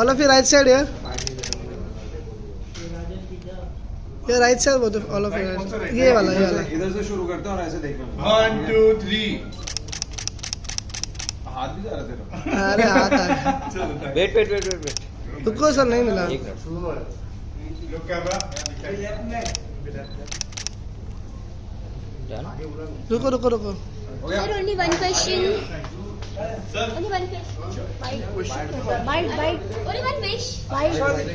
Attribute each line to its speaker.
Speaker 1: All of you right side यार ये right side बोल ऑल ऑफ़ यू ये वाला ये वाला।
Speaker 2: इधर से शुरू करते हैं और ऐसे देखना
Speaker 3: वन टू थ्री
Speaker 2: हाथ भी जा रहा तेरा।
Speaker 1: अरे हाथ आ गया।
Speaker 4: Wait wait wait wait wait
Speaker 1: रुको सर नहीं मिला।
Speaker 4: एक मिनट।
Speaker 3: लुक कैमरा
Speaker 4: डन
Speaker 1: रुको रुको रुको।
Speaker 2: हो गया।
Speaker 5: Sir, only one question.
Speaker 3: Sir
Speaker 5: Only one fish. Bite. Bite. Only one fish. Bite.